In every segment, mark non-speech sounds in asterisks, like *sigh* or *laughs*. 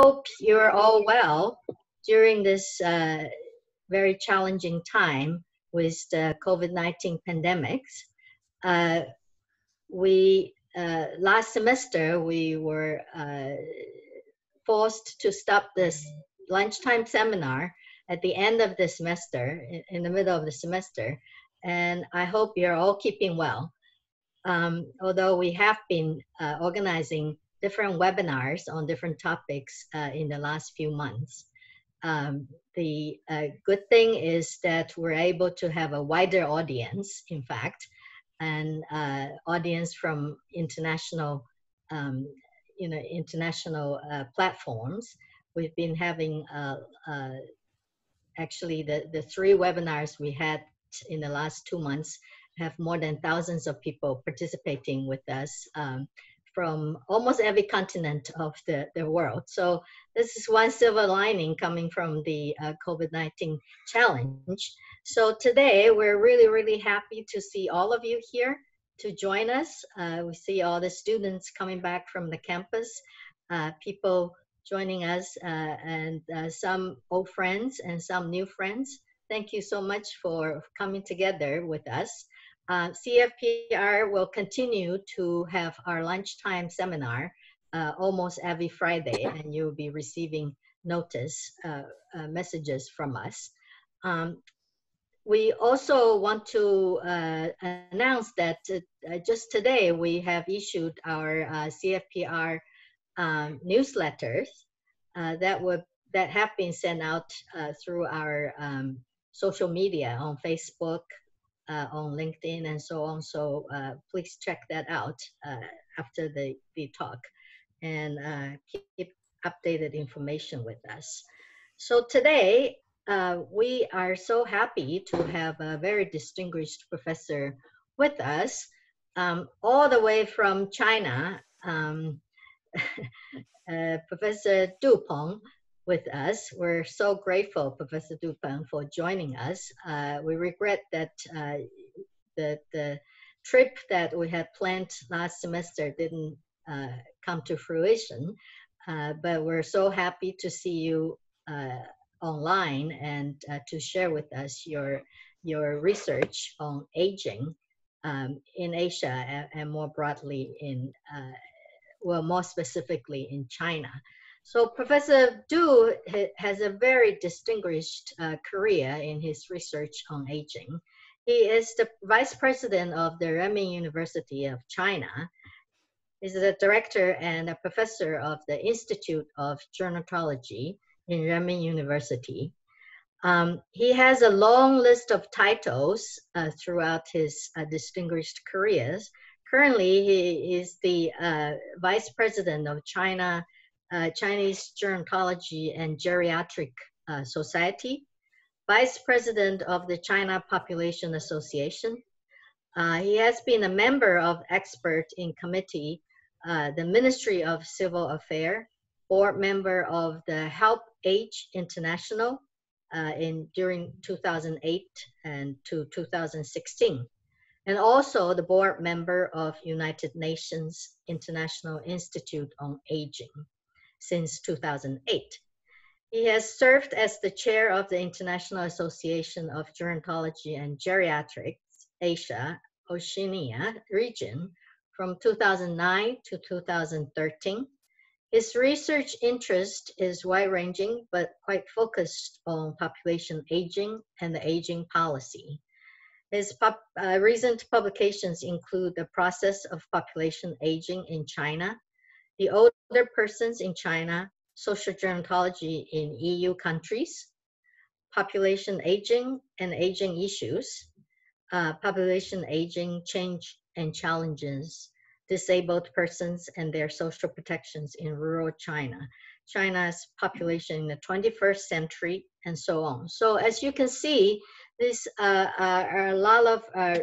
hope you're all well during this uh, very challenging time with the COVID-19 pandemics. Uh, we uh, last semester we were uh, forced to stop this lunchtime seminar at the end of the semester, in, the middle of the semester, and I hope you're all keeping well. Um, although we have been uh, organizing different webinars on different topics uh, in the last few months. Um, the uh, good thing is that we're able to have a wider audience, in fact, an uh, audience from international, um, you know, international uh, platforms. We've been having uh, uh, actually the, the three webinars we had in the last two months have more than thousands of people participating with us um, from almost every continent of the, the world. So this is one silver lining coming from the uh, COVID-19 challenge. So today we're really, really happy to see all of you here to join us. Uh, we see all the students coming back from the campus, uh, people joining us, uh, and uh, some old friends and some new friends. Thank you so much for coming together with us. Uh, CFPR will continue to have our lunchtime seminar uh, almost every Friday, and you'll be receiving notice uh, uh messages from us. Um, we also want to uh, announce that just today we have issued our CFPR um, newsletters that would that have been sent out through our um, social media on Facebook, uh, on LinkedIn and so on. So uh, please check that out uh, after the, the talk and uh, keep updated information with us. So today, uh, we are so happy to have a very distinguished professor with us, um, all the way from China, um, *laughs* uh, Professor Du Peng with us. We're so grateful, Professor Du Peng, for joining us. Uh, we regret that uh, the, the trip that we had planned last semester didn't uh, come to fruition, uh, but we're so happy to see you uh, online and uh, to share with us your, your research on aging um, in Asia and, and, more broadly in, well, more specifically in China. So Professor Du has a very distinguished uh, career in his research on aging. He is the vice president of the Renmin University of China. He's the director and a professor of the Institute of Gerontology in Renmin University. Um, he has a long list of titles uh, throughout his uh, distinguished careers. Currently, he is the uh, vice president of China uh, Chinese Gerontology and Geriatric uh, Society, Vice President of the China Population Association. Uh, he has been a member of expert in committee, uh, the Ministry of Civil Affairs, board member of the Help Age International uh, in during 2008 and to 2016 and also the board member of United Nations International Institute on Aging since 2008. He has served as the chair of the International Association of Gerontology and Geriatrics Asia Oceania region from 2009 to 2013. His research interest is wide-ranging but quite focused on population aging and the aging policy. His pop, uh, recent publications include the process of population aging in China, the older persons in China, social gerontology in EU countries, population aging and aging issues, uh, population aging change and challenges, disabled persons and their social protections in rural China, China's population in the 21st century, and so on. So as you can see, this uh, uh, are a lot of uh,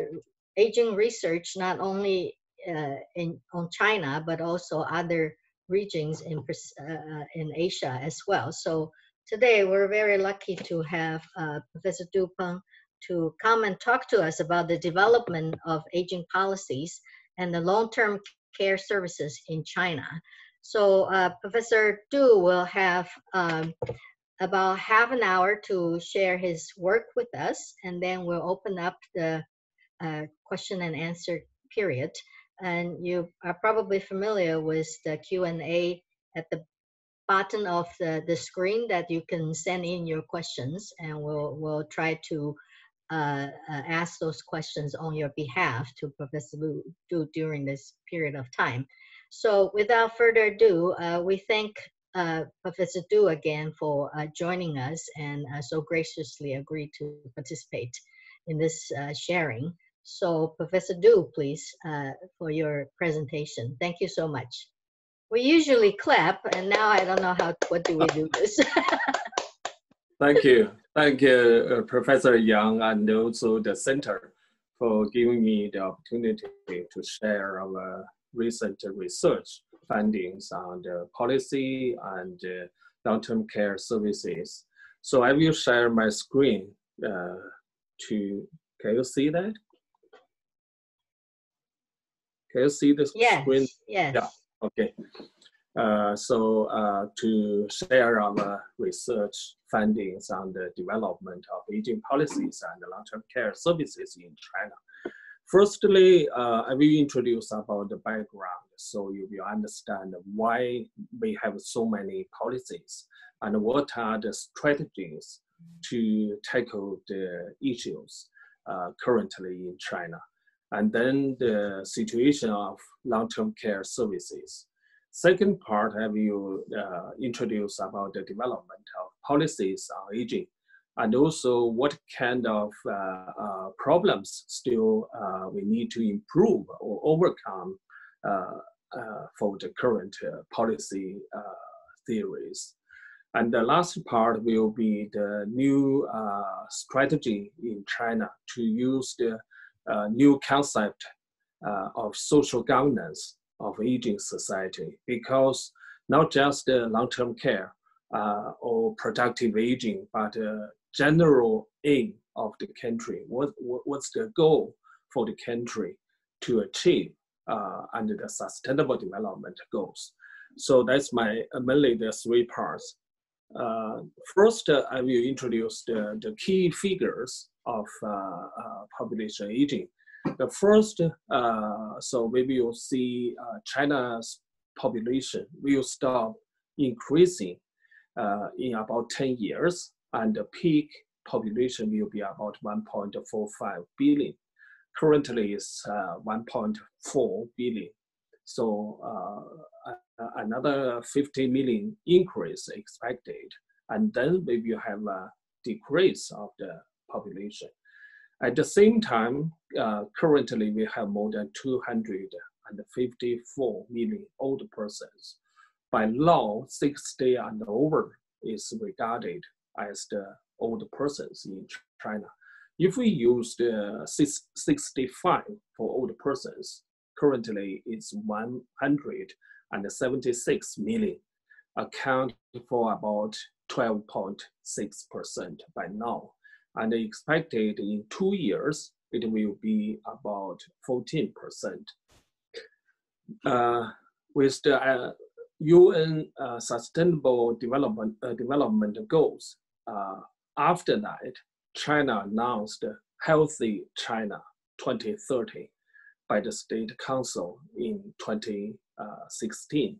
aging research, not only uh, in on China, but also other regions in uh, in Asia as well. So today we're very lucky to have uh, Professor Du Peng to come and talk to us about the development of aging policies and the long-term care services in China. So uh, Professor Du will have um, about half an hour to share his work with us, and then we'll open up the uh, question and answer period. And you are probably familiar with the Q&A at the bottom of the, the screen that you can send in your questions, and we'll, we'll try to uh, uh, ask those questions on your behalf to Professor Du during this period of time. So without further ado, uh, we thank uh, Professor Du again for uh, joining us and uh, so graciously agreed to participate in this sharing. So Professor Du, please, uh, for your presentation. Thank you so much. We usually clap, and now I don't know how, what do we do *laughs* this? Thank you. Thank you, Professor Yang, and also the center for giving me the opportunity to share our recent research findings on the policy and uh, long-term care services. So I will share my screen uh, to, can you see that? Can you see the yes, screen? Yes. Yeah, okay. Uh, so uh, to share our research findings on the development of aging policies and long-term care services in China. Firstly, uh, I will introduce about the background so you will understand why we have so many policies and what are the strategies to tackle the issues uh, currently in China. And then the situation of long-term care services. Second part, I will uh, introduce about the development of policies on aging and also what kind of uh, uh, problems still uh, we need to improve or overcome for the current policy theories. And the last part will be the new uh, strategy in China to use the uh, new concept uh, of social governance of aging society because not just long-term care or productive aging, but general aim of the country? What, what what's the goal for the country to achieve uh, under the sustainable development goals? So that's my uh, mainly the three parts. Uh, first, uh, I will introduce the, the key figures of uh, population aging. The first, so we will see China's population will stop increasing in about 10 years and the peak population will be about 1.45 billion. Currently, it's uh, 1.4 billion. So uh, another 50 million increase expected, and then we will have a decrease of the population. At the same time, uh, currently we have more than 254 million old persons. By law, 60 and over is regarded as the old persons in China. If we use the 65 for old persons, currently it's 176 million, account for about 12.6% by now. And expected in two years, it will be about 14%. Uh, with the uh, UN uh, Sustainable Development, uh, Development Goals, uh, after that, China announced Healthy China 2030 by the State Council in 2016.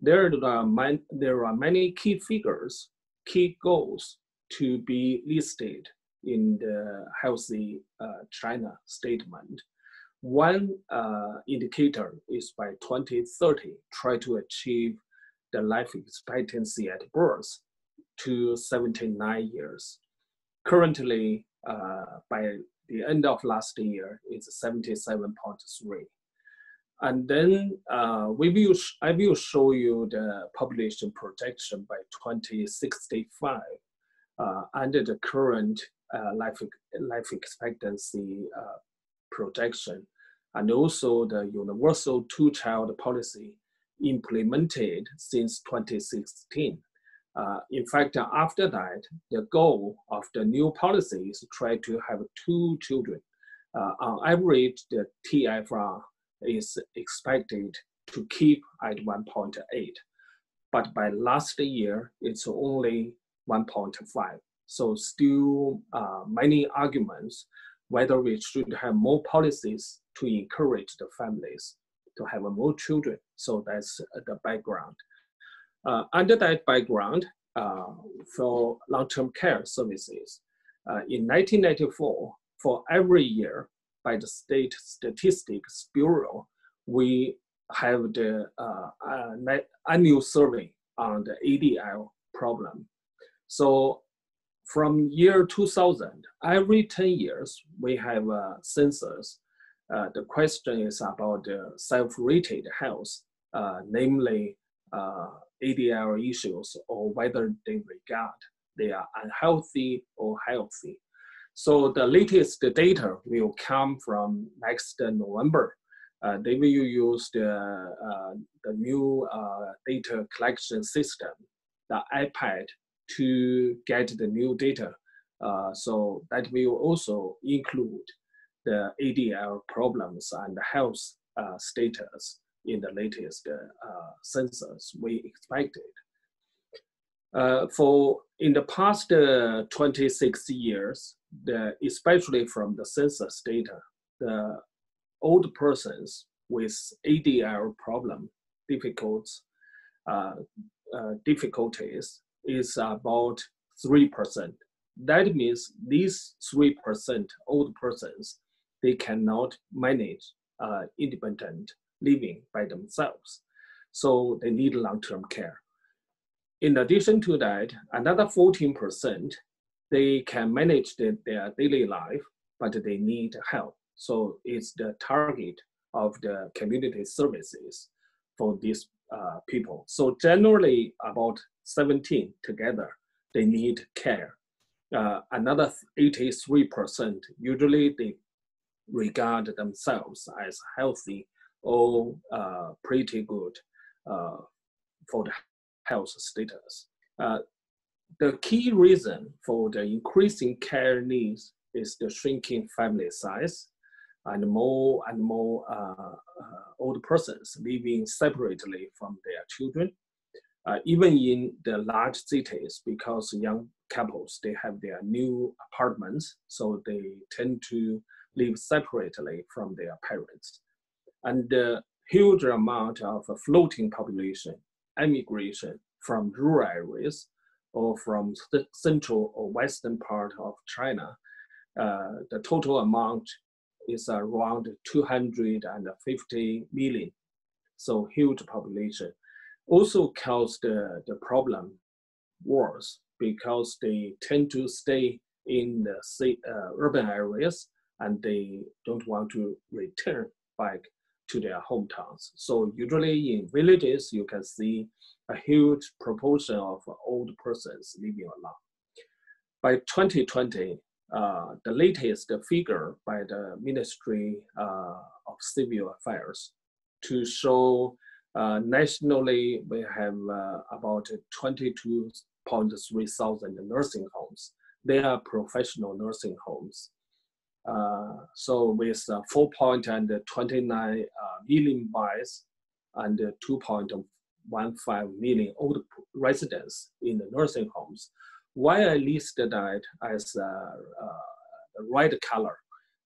There are, man, there are many key figures, key goals to be listed in the Healthy uh, China statement. One uh, indicator is by 2030, try to achieve the life expectancy at birth to 79 years. Currently, uh, by the end of last year, is 77.3. And then uh, we will I will show you the population projection by 2065 uh, under the current uh, life, life expectancy uh, projection, and also the universal two-child policy implemented since 2016. Uh, in fact, after that, the goal of the new policy is to try to have two children. Uh, on average, the TFR is expected to keep at 1.8. but by last year, it's only 1.5. So still uh, many arguments whether we should have more policies to encourage the families to have more children. So that's the background. Uh, under that background, uh, for long-term care services, uh, in 1994, for every year by the State Statistics Bureau, we have the uh, annual survey on the ADL problem. So from year 2000, every 10 years, we have a census. Uh, the question is about the self-rated health, uh, namely uh, ADL issues or whether they regard they are unhealthy or healthy. So the latest data will come from next November. Uh, they will use the, uh, the new uh, data collection system, the IPAD, to get the new data. Uh, so that will also include the ADL problems and the health uh, status in the latest uh, census we expected. Uh, for in the past uh, 26 years, the, especially from the census data, the old persons with ADL problem difficult, uh, uh, difficulties is about 3%. That means these 3% old persons, they cannot manage uh, independent living by themselves. So they need long-term care. In addition to that, another 14%, they can manage the, their daily life, but they need help. So it's the target of the community services for these uh, people. So generally about 17 together, they need care. Uh, another 83%, usually they regard themselves as healthy or uh, pretty good uh, for the health status. Uh, the key reason for the increasing care needs is the shrinking family size and more and more uh, uh, old persons living separately from their children. Uh, even in the large cities, because young couples, they have their new apartments, so they tend to live separately from their parents. And the huge amount of floating population, emigration from rural areas or from the central or western part of China, uh, the total amount is around 250 million. So huge population. Also cause the, the problem worse because they tend to stay in the uh, urban areas and they don't want to return back to their hometowns. So usually in villages, you can see a huge proportion of old persons living alone. By 2020, uh, the latest figure by the Ministry uh, of Civil Affairs to show uh, nationally we have uh, about 22.3 thousand nursing homes. They are professional nursing homes. Uh, so with uh, 4.29 million beds and 2.15 million old residents in the nursing homes, why I listed that as uh, uh, red color,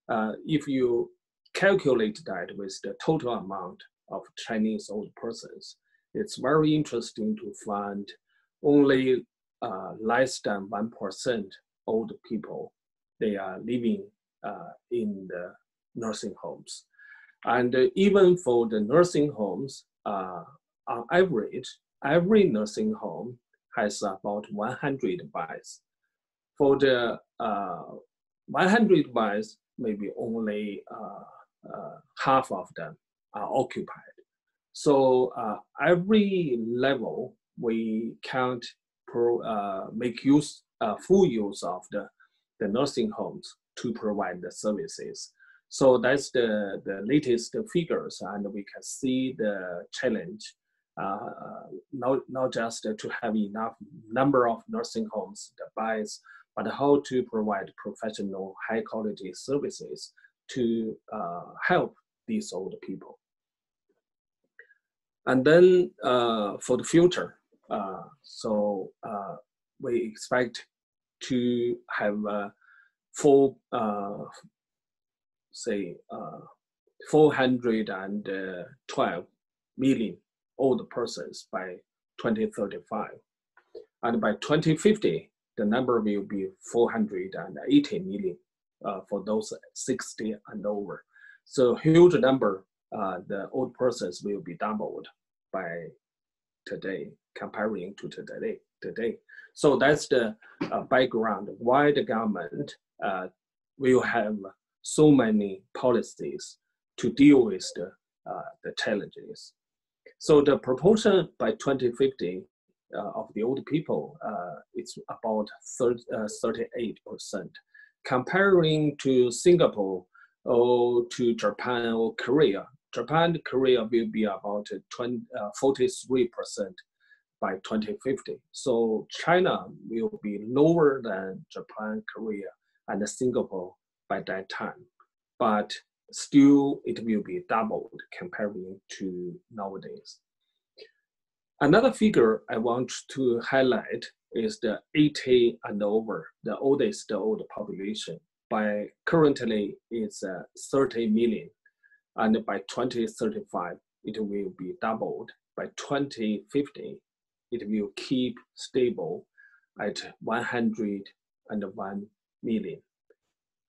uh, if you calculate that with the total amount of Chinese old persons, it's very interesting to find only uh, less than 1% old people, they are living uh, in the nursing homes. And uh, even for the nursing homes, on average, every nursing home has about 100 beds. For the uh, 100 beds, maybe only uh, uh, half of them are occupied. So uh, every level, we can't pro, uh, make use, uh, full use of the, the nursing homes to provide the services. So that's the, the latest figures, and we can see the challenge uh, not, not just to have enough number of nursing homes, the beds, but how to provide professional high quality services to uh, help these old people. And then uh, for the future, Uh, so uh, we expect to have uh, four, uh, say, uh, 412 million old persons by 2035. And by 2050, the number will be 480 million uh, for those 60 and over. So huge number, uh, the old persons will be doubled by today, comparing to today. today. So that's the uh, background why the government uh, will have so many policies to deal with the, uh, the challenges. So the proportion by 2050 uh, of the old people, uh, it's about 30, 38%. Uh, Comparing to Singapore or to Japan or Korea, Japan Korea will be about 20, 43% by 2050. So China will be lower than Japan, Korea, and Singapore by that time. But still it will be doubled comparing to nowadays. Another figure I want to highlight is the 80 and over, the oldest old population. By currently it's uh, 30 million, and by 2035 it will be doubled. By 2050, it will keep stable at 101 million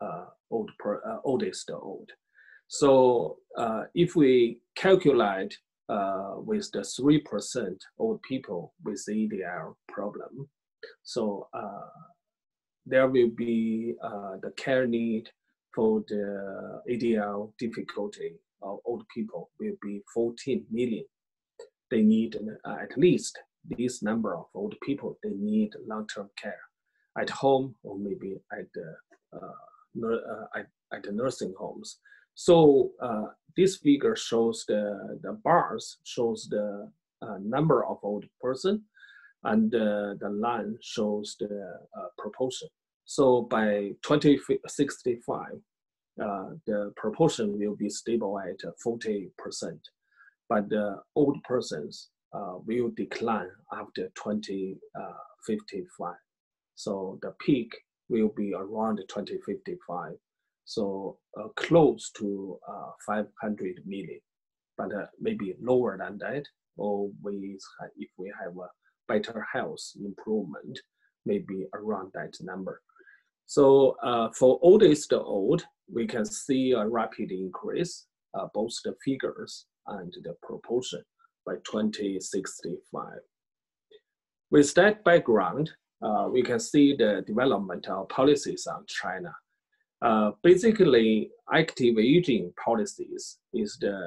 uh, old per, uh, oldest old. So uh, if we calculate uh, with the 3% old people with the ADL problem, so uh, there will be the care need for the ADL difficulty of old people will be 14 million. They need at least this number of old people, they need long-term care at home or maybe at the, uh, at, at the nursing homes. So uh, this figure shows the, the bars shows the uh, number of old person and uh, the line shows the uh, proportion. So by 2065, uh, the proportion will be stable at 40%, but the old persons uh, will decline after 2055. So the peak will be around 2055 so uh, close to uh, 500 million, but uh, maybe lower than that. Or we, if we have a better health improvement, maybe around that number. So uh, for oldest old, we can see a rapid increase, uh, both the figures and the proportion by 2065. With that background, uh, we can see the development of policies on China uh, basically, active aging policies is the,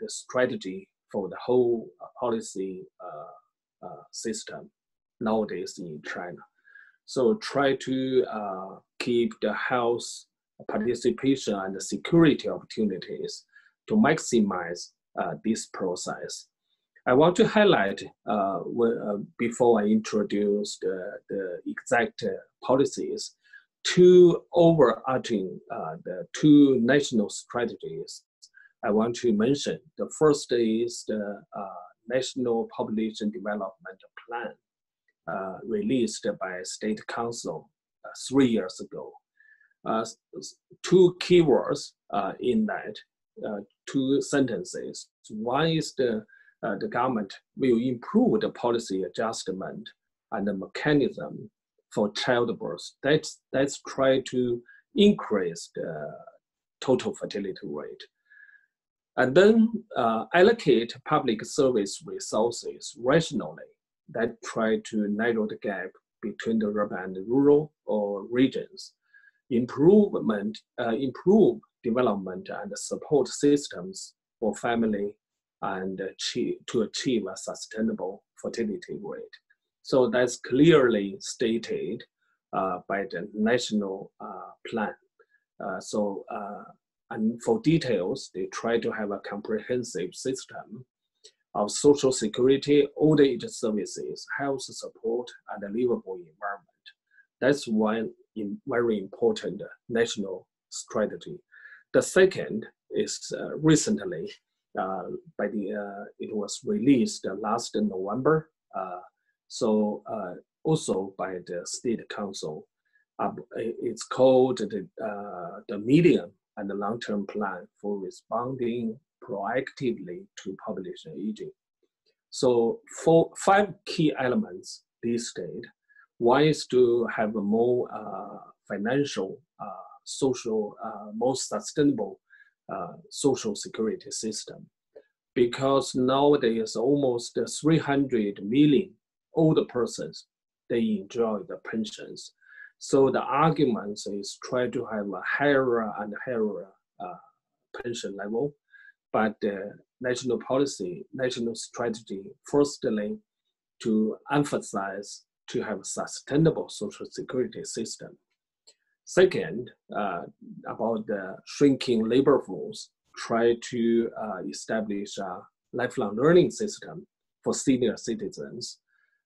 the strategy for the whole uh, policy uh, uh, system nowadays in China. So try to uh, keep the health participation and security opportunities to maximize this process. I want to highlight uh, uh, before I introduce the, the exact uh, policies two overarching, uh, the two national strategies I want to mention. The first is the uh, National Population Development Plan uh, released by State Council uh, three years ago. Two keywords in that, two sentences. One is the, the government will improve the policy adjustment and the mechanism for childbirth. That's, that's try to increase the total fertility rate. And then uh, allocate public service resources rationally that try to narrow the gap between the urban and rural or regions. Improvement, uh, improve development and support systems for family and achieve, to achieve a sustainable fertility rate. So that's clearly stated uh, by the national uh, plan. Uh, so, uh, and for details, they try to have a comprehensive system of social security, old age services, health support, and a livable environment. That's one very important national strategy. The second is uh, recently, by the, it was released last November Uh, so uh, also by the State Council. it's called the, uh, the medium and the long-term plan for responding proactively to population aging. So for five key elements this state. One is to have a more uh, financial, uh, social, uh, more sustainable uh, social security system. Because nowadays almost 300 million older persons, they enjoy the pensions. So the argument is try to have a higher and higher uh, pension level, but the national policy, national strategy, firstly, to emphasize to have a sustainable social security system. Second, uh, about the shrinking labor force, try to uh, establish a lifelong learning system for senior citizens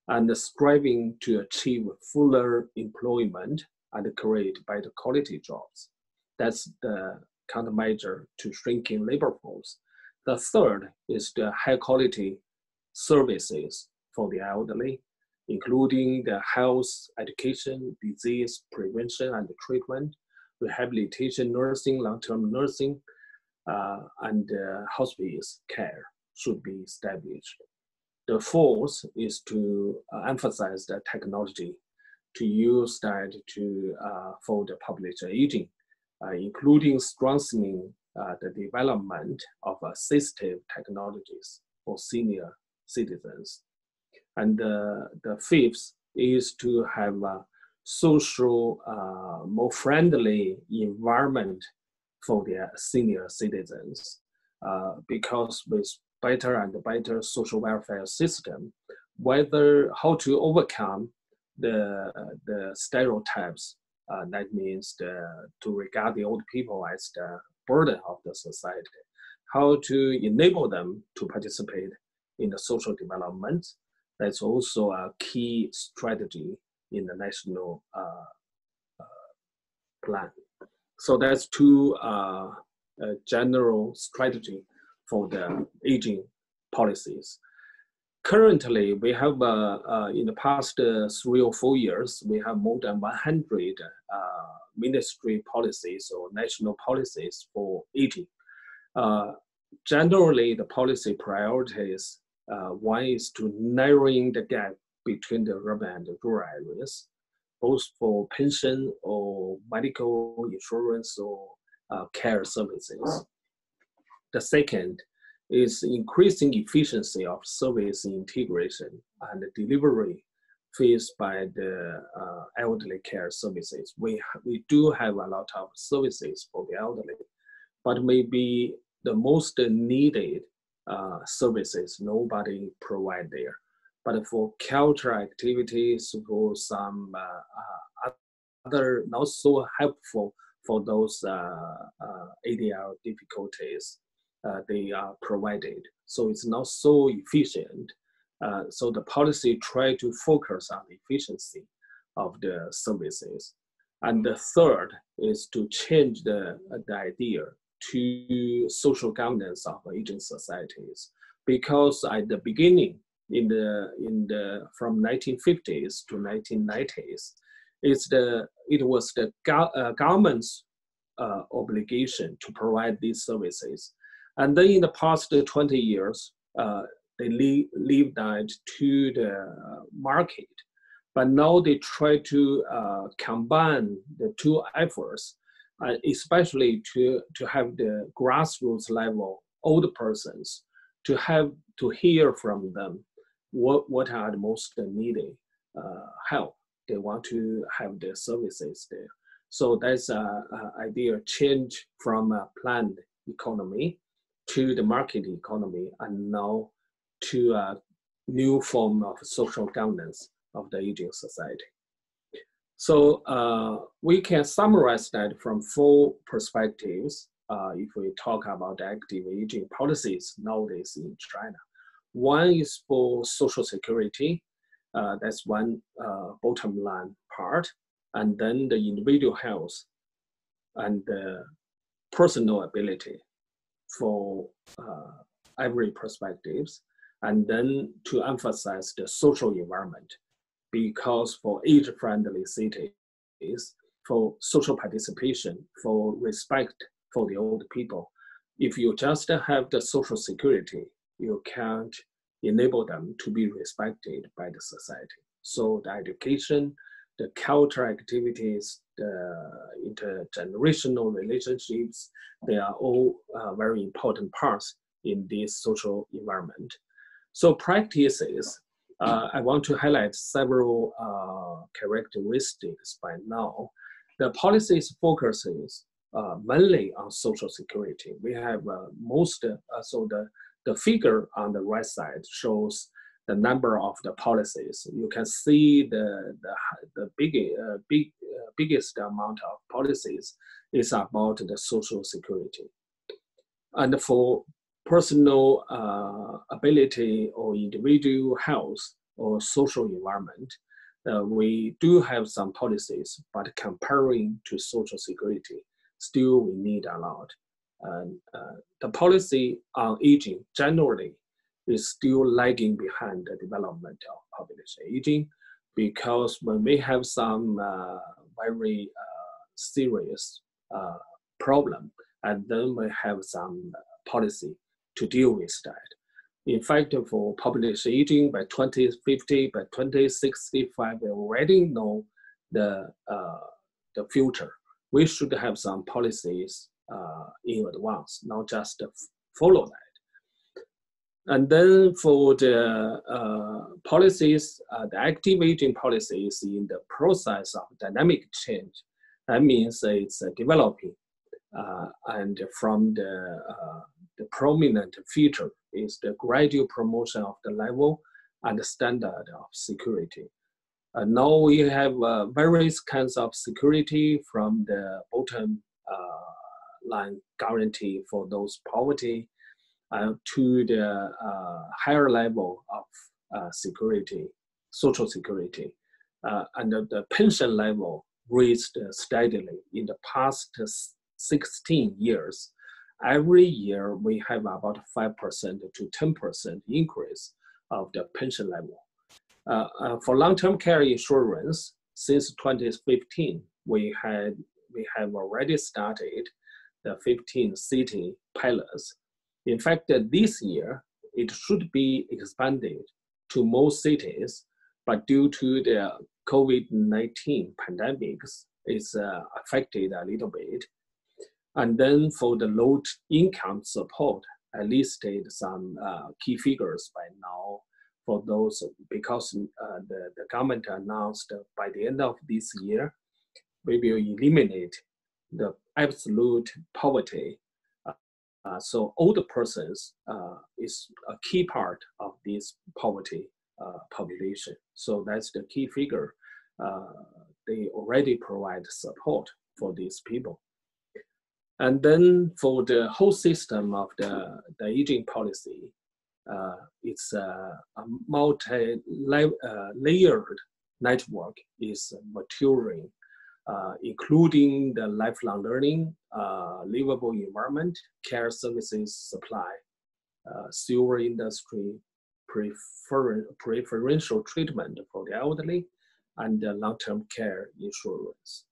and striving to achieve fuller employment and create better quality jobs. That's the countermeasure to shrinking labor force. The third is the high quality services for the elderly, including the health, education, disease prevention and treatment, rehabilitation, nursing, long-term nursing, uh, and uh, hospice care should be established. The fourth is to uh, emphasize the technology to use that to uh, for the population aging, uh, including strengthening uh, the development of assistive technologies for senior citizens. And the fifth is to have a social, uh, more friendly environment for their senior citizens. Uh, because with better and better social welfare system, whether how to overcome the the stereotypes. Uh, that means the, to regard the old people as the burden of the society. How to enable them to participate in the social development. That's also a key strategy in the national uh, uh, plan. So that's two uh, general strategy for the aging policies. Currently, we have, in the past three or four years, we have more than 100 uh, ministry policies or national policies for aging. Uh, generally, the policy priorities, one is to narrowing the gap between the urban and the rural areas, both for pension or medical insurance or care services. The second is increasing efficiency of service integration and delivery faced by the uh, elderly care services. We, we do have a lot of services for the elderly, but maybe the most needed uh, services nobody provide there. But for cultural activities, for some uh, uh other not so helpful for those uh, uh, ADL difficulties, they are provided. So it's not so efficient. So the policy try to focus on efficiency of the services. And the third is to change the, the idea to social governance of aging societies. Because at the beginning, in the in the from 1950s to 1990s, it's the it was the go, uh, government's uh, obligation to provide these services. And then in the past 20 years, uh, they leave, leave that to the market. But now they try to uh, combine the two efforts, uh, especially to, to have the grassroots level older persons to have to hear from them what, what are the most needed uh, help. They want to have the services there. So that's an idea change from a planned economy to the market economy and now to a new form of social governance of the aging society. So uh, we can summarize that from four perspectives uh, if we talk about active aging policies nowadays in China. One is for social security, uh, that's one uh, bottom line part, and then the individual health and the personal ability for uh, every perspectives. and then to emphasize the social environment, because for age-friendly cities, for social participation, for respect for the old people, if you just have the social security, you can't enable them to be respected by the society. So the education, the cultural activities, the intergenerational relationships, they are all uh, very important parts in this social environment. So practices, uh, I want to highlight several uh, characteristics by now. The policies focuses uh, mainly on social security. We have uh, most, uh, so the, the figure on the right side shows the number of the policies. You can see the, the, the big, uh, big, biggest amount of policies is about the social security. And for personal uh, ability or individual health or social environment, uh, we do have some policies, but comparing to social security, still we need a lot. And uh, the policy on aging generally is still lagging behind the development of population aging because when we have some uh, very uh, serious uh, problem and then we have some policy to deal with that. In fact, for population aging by 2050, by 2065, we already know the, uh, the future. We should have some policies uh, in advance, not just follow that. And then for the uh, policies, uh, the active aging policies in the process of dynamic change, that means it's developing. Uh, and from the uh, the prominent feature is the gradual promotion of the level and the standard of security. Uh, now we have uh, various kinds of security from the bottom uh, line guarantee for those poverty uh, to the uh, higher level of uh, security, social security. and the pension level raised steadily in the past 16 years every year we have about 5% to 10% increase of the pension level. Uh, uh, for long-term care insurance, since 2015, we had we have already started the 15 city pilots. In fact, this year it should be expanded to more cities, but due to the COVID-19 pandemics, it's uh, affected a little bit. And then for the low income support, I listed some uh, key figures by now for those because uh, the, the government announced by the end of this year, we will eliminate the absolute poverty. Uh, so older persons uh, is a key part of this poverty uh, population. So that's the key figure. Uh, they already provide support for these people. And then for the whole system of the, the aging policy, uh, it's a, a multi-layered uh, network is maturing, uh, including the lifelong learning, uh, livable environment, care services supply, uh, silver industry, prefer preferential treatment for the elderly, and long-term care insurance.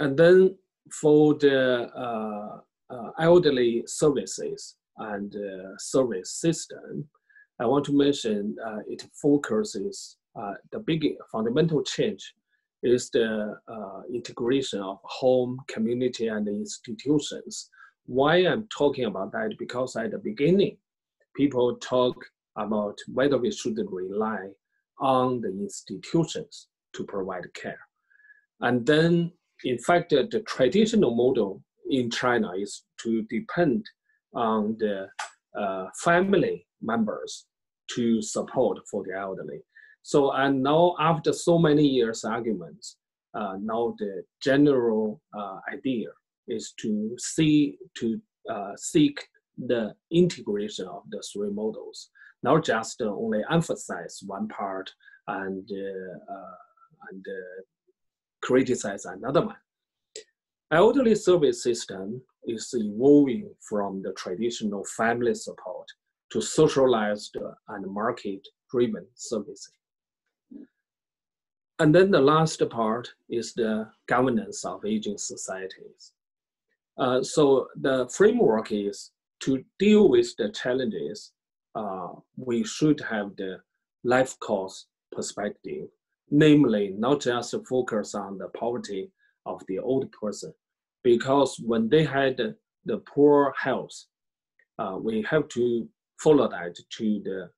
And then for the uh, uh, elderly services and uh, service system, I want to mention it focuses the big fundamental change is the integration of home, community, and institutions. Why I'm talking about that? Because at the beginning, people talk about whether we should rely on the institutions to provide care. And then in fact, the traditional model in China is to depend on the uh, family members to support for the elderly. So, and now after so many years arguments, uh, now the general uh, idea is to see to uh, seek the integration of the three models, not just only emphasize one part and uh, uh, and criticize another one. Elderly service system is evolving from the traditional family support to socialized and market-driven services. And then the last part is the governance of aging societies. Uh, so the framework is to deal with the challenges, uh, we should have the life course perspective, namely not just focus on the poverty of the old person, because when they had the poor health, uh, we have to follow that to the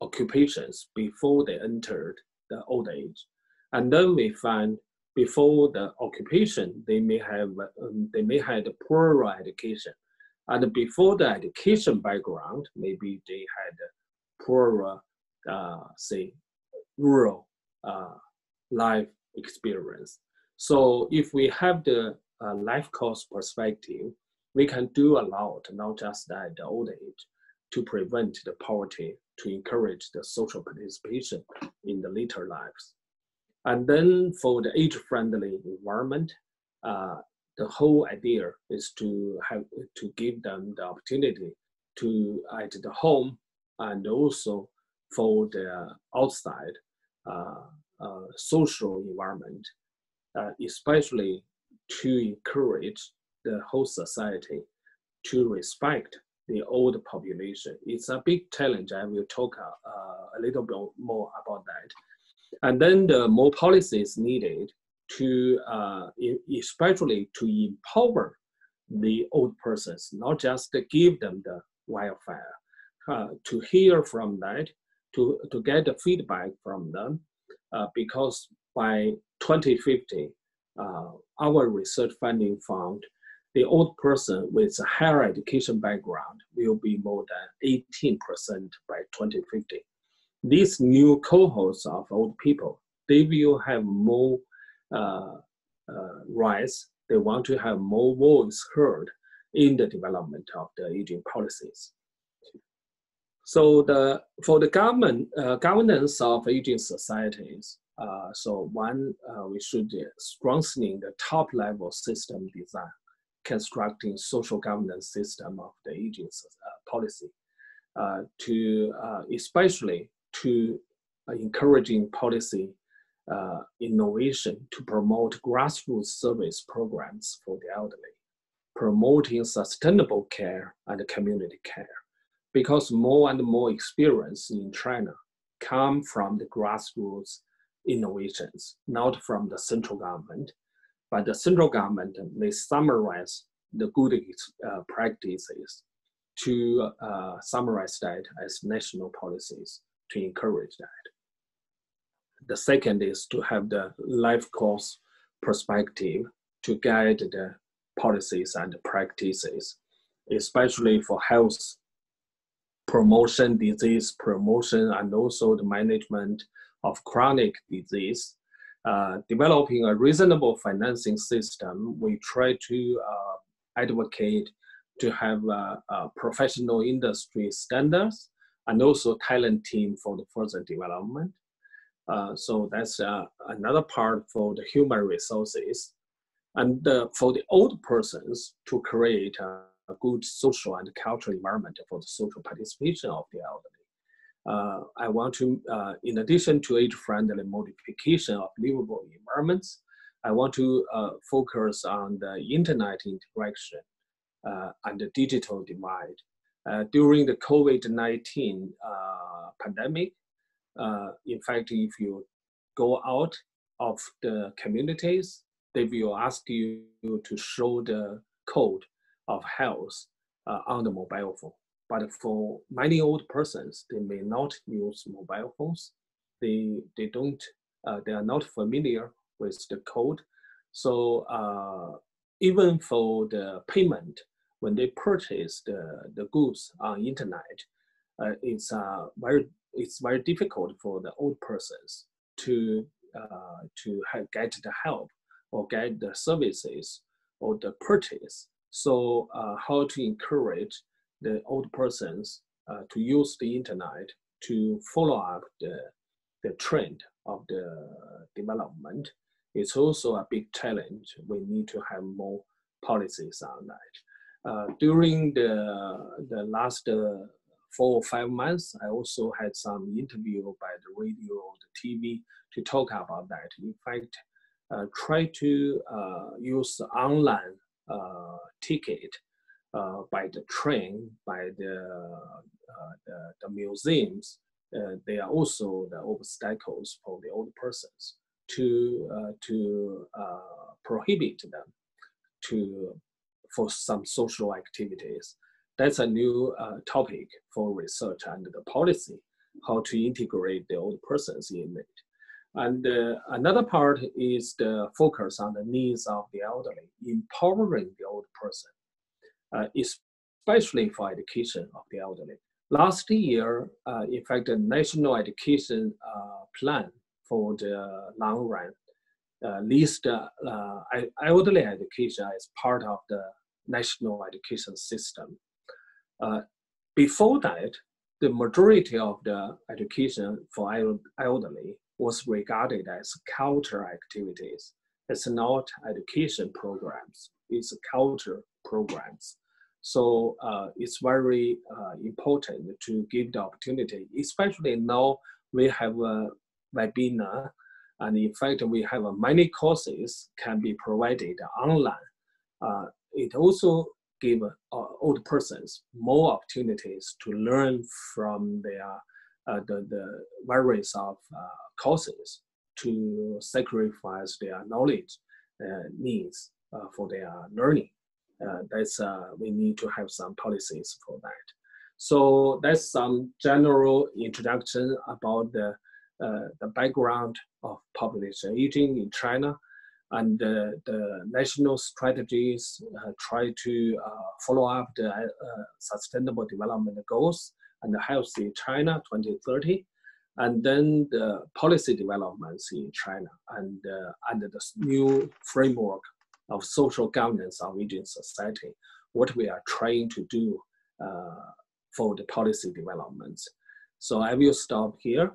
occupations before they entered the old age. And then we find before the occupation, they may have um, they may have poor education, and before the education background, maybe they had poorer, uh, say, rural uh, life experience. So if we have the uh, life course perspective, we can do a lot, not just at the old age, to prevent the poverty, to encourage the social participation in the later lives. And then for the age-friendly environment, uh, the whole idea is to have to give them the opportunity to at the home and also for the outside social environment, uh, especially to encourage the whole society to respect the old population. It's a big challenge. I will talk uh, a little bit more about that. And then the more policies needed to, uh, especially to empower the old persons, not just to give them the welfare, uh, to hear from that, to, to get the feedback from them, uh, because by 2050, uh, our research funding found the old person with a higher education background will be more than 18% by 2050 these new cohorts of old people, they will have more uh, uh, rights. They want to have more voice heard in the development of the aging policies. So the for the government uh, governance of aging societies, uh, so one uh, we should strengthening the top level system design, constructing social governance system of the aging uh, policy, to especially to uh, encouraging policy uh, innovation to promote grassroots service programs for the elderly, promoting sustainable care and community care. Because more and more experience in China come from the grassroots innovations, not from the central government, but the central government may summarize the good uh, practices to uh, summarize that as national policies to encourage that. The second is to have the life course perspective to guide the policies and practices, especially for health promotion, disease promotion, and also the management of chronic disease. Uh, developing a reasonable financing system, we try to uh, advocate to have uh, uh professional industry standards and also talent team for the further development. Uh, so that's uh, another part for the human resources. And uh, for the old persons to create a, good social and cultural environment for the social participation of the elderly. Uh, I want to, uh, in addition to age-friendly modification of livable environments, I want to uh, focus on the internet interaction and the digital divide uh, during the COVID-19 uh, pandemic, uh, in fact, if you go out of the communities, they will ask you to show the code of health uh, on the mobile phone. But for many old persons, they may not use mobile phones. They, they don't, uh, they are not familiar with the code. So uh, even for the payment, when they purchase the, the goods on internet, uh, it's uh, very it's very difficult for the old persons to uh, to get the help or get the services or the purchase. So uh, how to encourage the old persons uh, to use the internet to follow up the the trend of the development. It's also a big challenge. We need to have more policies on that. Uh, during the, the last uh, four or five months, I also had some interview by the radio or the TV to talk about that. In fact, uh, try to uh, use online ticket uh, by the train, by the, uh, the, the, museums. Uh, they are also the obstacles for the old persons to, to prohibit them to, for some social activities. That's a new topic for research and the policy, how to integrate the old persons in it. And uh, another part is the focus on the needs of the elderly, empowering the old person, uh, especially for education of the elderly. Last year, uh, in fact, the national education uh, plan for the long run uh, list uh, elderly education as part of the national education system. before that, the majority of the education for elderly was regarded as culture activities. It's not education programs, it's culture programs. So uh, it's very uh, important to give the opportunity, especially now we have a webinar and in fact we have many courses can be provided online. Uh, it also give uh, old persons more opportunities to learn from their the, the various of uh, causes to sacrifice their knowledge uh, needs for their learning. that's we need to have some policies for that. So that's some general introduction about the uh, the background of population aging in China and uh, the national strategies uh, try to follow up the sustainable development goals and Healthy China 2030, and then the policy developments in China and uh, under the new framework of social governance of aging society, what we are trying to do uh, for the policy developments. So I will stop here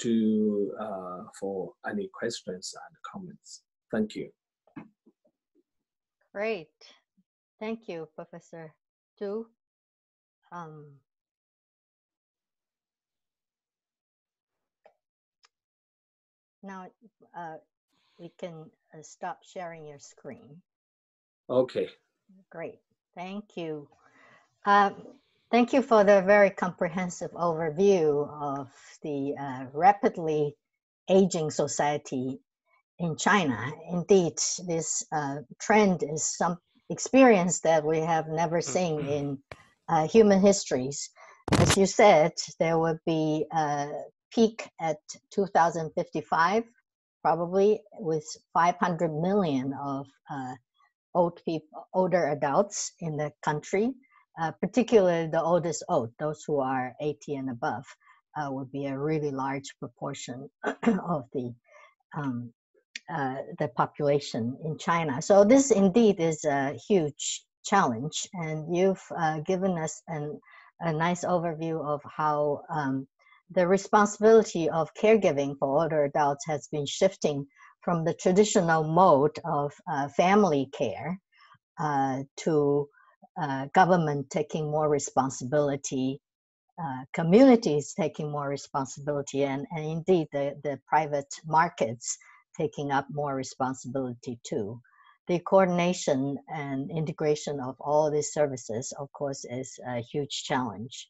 to uh, for any questions and comments. Thank you. Great. Thank you, Professor Du. Um, Now uh, we can uh, stop sharing your screen. Okay. Great. Thank you. Um, thank you for the very comprehensive overview of the uh, rapidly aging society in China. Indeed, this uh, trend is some experience that we have never seen mm-hmm. in uh, human histories. As you said, there would be uh, peak at 2055, probably with 500 million of uh, old people, older adults in the country, uh, particularly the oldest old, those who are 80 and above, uh, would be a really large proportion *clears throat* of the um, uh, the population in China. So this indeed is a huge challenge, and you've uh, given us an, a nice overview of how um, the responsibility of caregiving for older adults has been shifting from the traditional mode of uh, family care uh, to uh, government taking more responsibility, uh, communities taking more responsibility, and, and indeed the, the private markets taking up more responsibility too. The coordination and integration of all these services, of course, is a huge challenge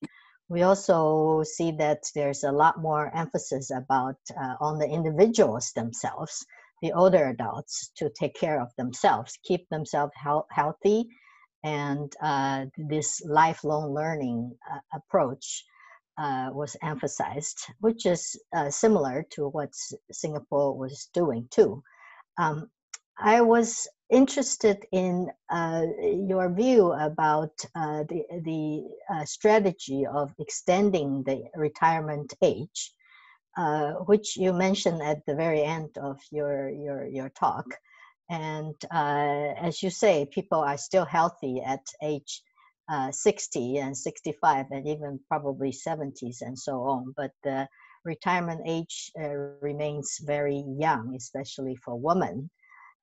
we also see that there's a lot more emphasis about uh, on the individuals themselves the older adults to take care of themselves keep themselves he- healthy and uh, this lifelong learning uh, approach uh, was emphasized which is uh, similar to what singapore was doing too. Um, i was interested in uh, your view about uh, the, the uh, strategy of extending the retirement age, uh, which you mentioned at the very end of your, your, your talk. And uh, as you say, people are still healthy at age uh, 60 and 65 and even probably 70s and so on. But the retirement age remains very young, especially for women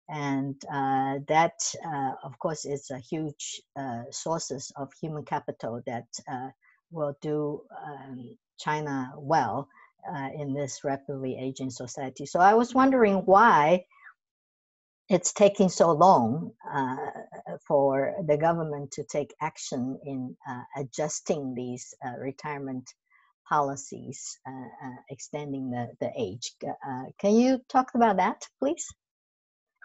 and uh, that uh, of course is a huge uh, sources of human capital that uh, will do um, China well uh, in this rapidly aging society. So I was wondering why it's taking so long uh, for the government to take action in adjusting these retirement policies, extending the, the age. Can you talk about that, please?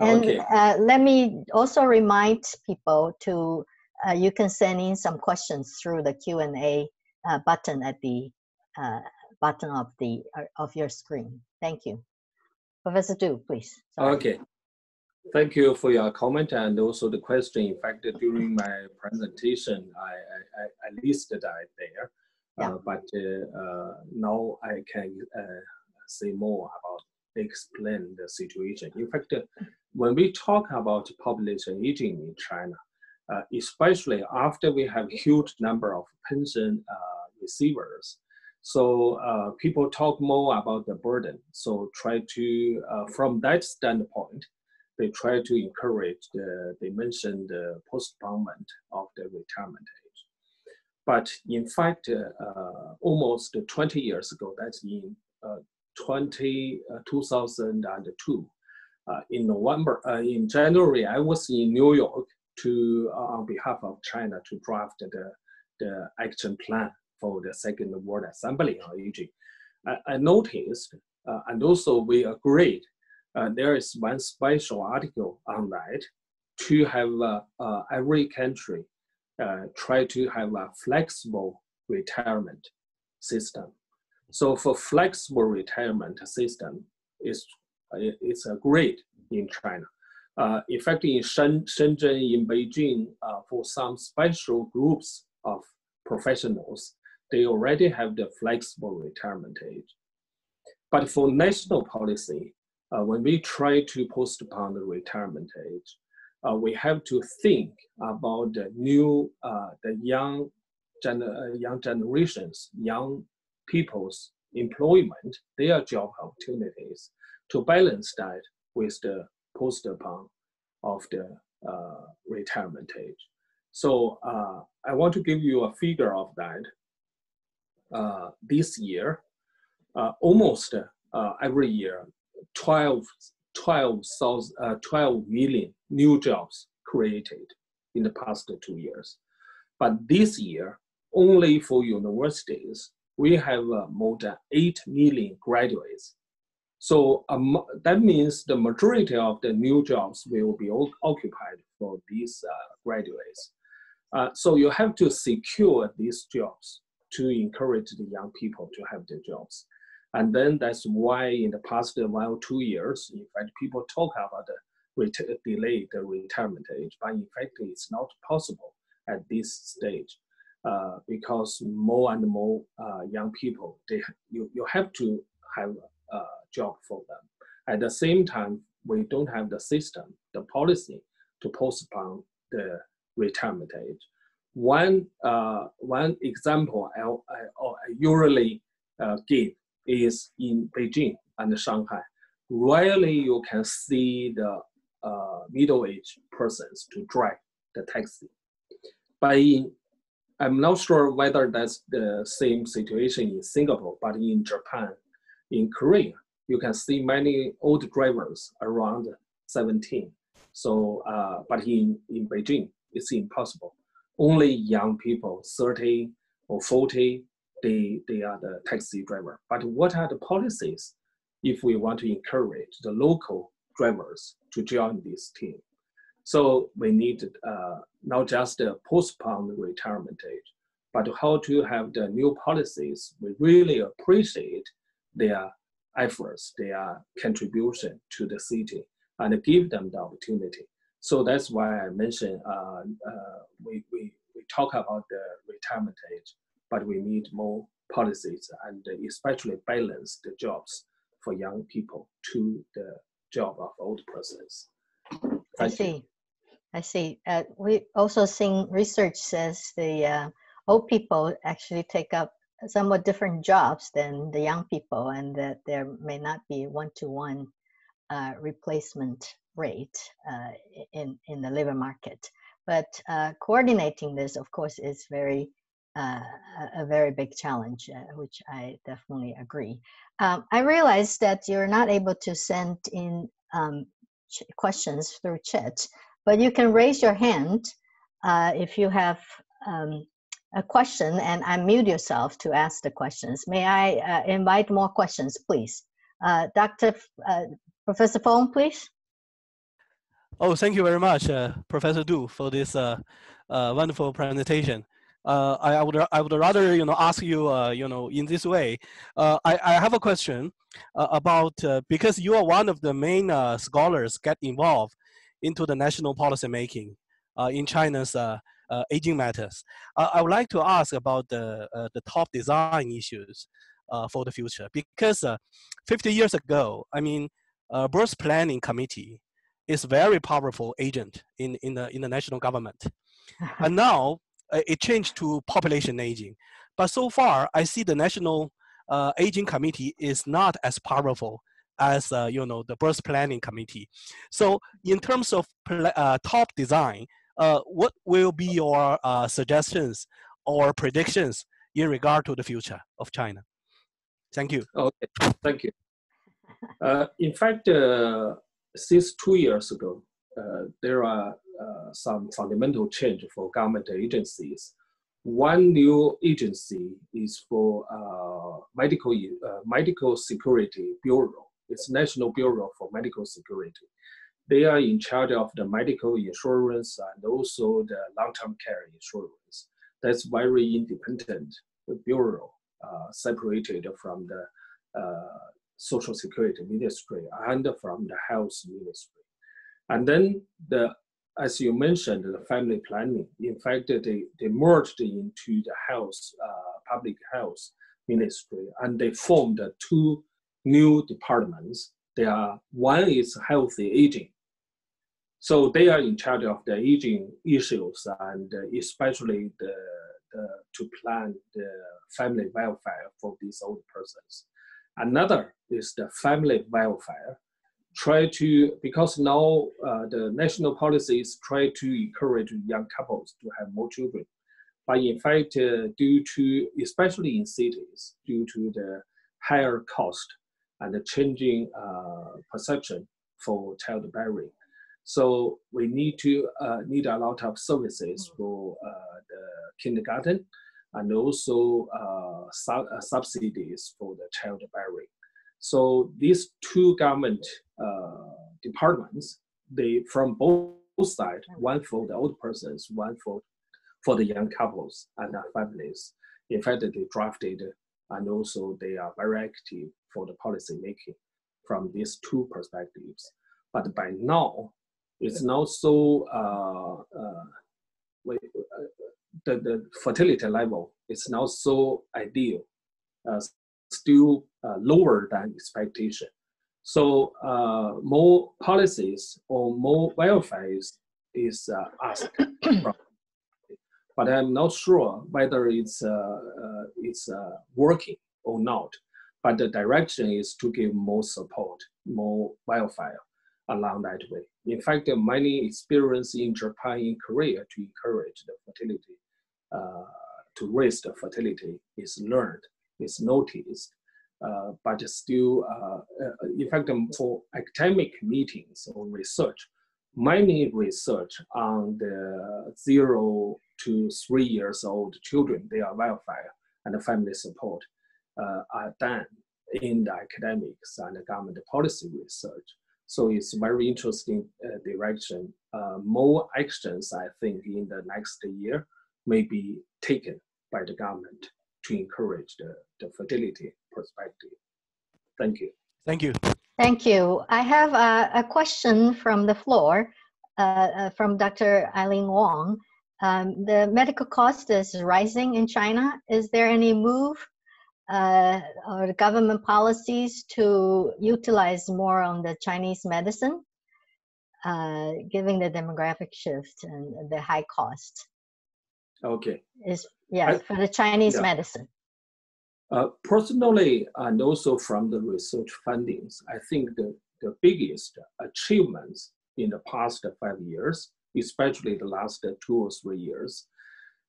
And Okay. let me also remind people to, you can send in some questions through the Q&A button at the bottom of, the, of your screen. Thank you. Professor Du, please. Sorry. Okay. Thank you for your comment and also the question. In fact, during my presentation, I, I, I listed that there, Yeah. uh, but uh, uh, now I can uh, say more about explain the situation. In fact, uh, when we talk about population aging in China, uh, especially after we have a huge number of pension uh, receivers, so uh, people talk more about the burden. So try to, uh, from that standpoint, they try to encourage the, they mentioned the postponement of the retirement age. But in fact, uh, uh, almost 20 years ago, that's in uh, 20, uh, 2002, uh, in November, uh, in January, I was in New York to, uh, on behalf of China, to draft the, the action plan for the Second World Assembly on Aging. I, I noticed, uh, and also we agreed uh, there is one special article on that to have uh, uh, every country uh, try to have a flexible retirement system. So for flexible retirement system is it's a great in China. Uh, in fact, in Shen, Shenzhen, in Beijing, uh, for some special groups of professionals, they already have the flexible retirement age. But for national policy, uh, when we try to postpone the retirement age, we have to think about the new, the young, gen- young generations, young people's employment, their job opportunities, to balance that with the postpone of the uh, retirement age. So uh, I want to give you a figure of that. this year, almost every year, 12, 12, 000, uh, 12 million new jobs created in the past two years. But this year, only for universities, we have uh, more than 8 million graduates. So um, that means the majority of the new jobs will be occupied for these uh, graduates. Uh, so you have to secure these jobs to encourage the young people to have the jobs. And then that's why in the past one or two years, in fact, people talk about the ret- delay the retirement age, but in fact, it's not possible at this stage uh, because more and more uh, young people, they you, you have to have a job for them. At the same time, we don't have the system, the policy to postpone the retirement age. One, uh, one example I, I, I usually uh, give is in Beijing and Shanghai. Rarely you can see the uh, middle-aged persons to drive the taxi. But in, I'm not sure whether that's the same situation in Singapore, but in Japan, in Korea, you can see many old drivers around 17. So, uh, but in, in Beijing, it's impossible. Only young people, 30 or 40, they, they are the taxi driver. But what are the policies if we want to encourage the local drivers to join this team? So we need uh, not just uh, postpone the retirement age, but how to have the new policies. We really appreciate their efforts, their contribution to the city, and give them the opportunity. So that's why I mentioned uh, uh, we, we, we talk about the retirement age but we need more policies and especially balance the jobs for young people to the job of old persons. I see. I see. Uh, we also seen research says the uh, old people actually take up somewhat different jobs than the young people, and that there may not be one-to-one uh, replacement rate uh, in in the labor market. But uh, coordinating this, of course, is very uh, a, a, very big challenge, uh, which I definitely agree. Um, I realize that you're not able to send in um, questions through chat, but you can raise your hand uh, if you have um, a question and unmute yourself to ask the questions. May I uh, invite more questions, please? Uh, Dr. F uh, Professor Fong, please. Oh, thank you very much, uh, Professor Du, for this uh, uh, wonderful presentation. I, I, would I would rather you know ask you you know in this way. I, I have a question about because you are one of the main scholars get involved into the national policy making in China's aging matters. I would like to ask about the the top design issues for the future because 50 years ago, I mean, birth planning committee is very powerful agent in, in, the, in the national government. *laughs* and now uh, it changed to population aging. But so far, I see the National uh, Aging Committee is not as powerful as uh, you know the birth planning committee. So in terms of uh, top design, uh, what will be your uh, suggestions or predictions in regard to the future of China? Thank you. Okay, thank you. in fact, since two years ago, uh, there are uh, some fundamental change for government agencies. One new agency is for uh, medical uh, medical security bureau. It's National Bureau for Medical Security. They are in charge of the medical insurance and also the long-term care insurance. That's very independent bureau, uh, separated from the uh, Social Security Ministry and from the Health Ministry. And then the, as you mentioned, the family planning, in fact, they, they merged into the health, uh, public health ministry, and they formed two new departments. They are, one is healthy aging. So they are in charge of the aging issues and especially the, the to plan the family welfare for these old persons. Another is the family welfare. Try to, because now uh, the national policies try to encourage young couples to have more children. But in fact, uh, due to, especially in cities, due to the higher cost and the changing uh, perception for childbearing. So we need to uh, need a lot of services for uh, the kindergarten and also uh, uh, subsidies for the childbearing. So these two government uh, departments, they from both sides, one for the old persons, one for for the young couples and their families. In fact, they drafted and also they are very active for the policy making from these two perspectives. But by now, it's not so uh, uh, the, the fertility level is not so ideal, uh, still uh, lower than expectation. So uh, more policies or more welfare is, is uh, asked. but I'm not sure whether it's, uh, uh, it's working or not. But the direction is to give more support, more welfare along that way. In fact, many experience in Japan, in Korea to encourage the fertility, uh, to raise the fertility is learned, is noticed, uh, but still, uh, uh in fact, um, for academic meetings or research, many research on the zero to three years old children, their welfare and family support uh, are done in the academics and government policy research. So it's very interesting uh, direction. Uh, more actions, I think, in the next year may be taken by the government to encourage the, the fertility perspective. Thank you. Thank you. Thank you. I have a, a question from the floor uh, uh from Dr. Eileen Wong. Um, the medical cost is rising in China. Is there any move uh, or government policies to utilize more on the Chinese medicine, uh, given the demographic shift and the high cost. Okay. Is yeah I, for the Chinese yeah. medicine. Uh, personally, and also from the research fundings, I think the, the biggest achievements in the past five years, especially the last two or three years,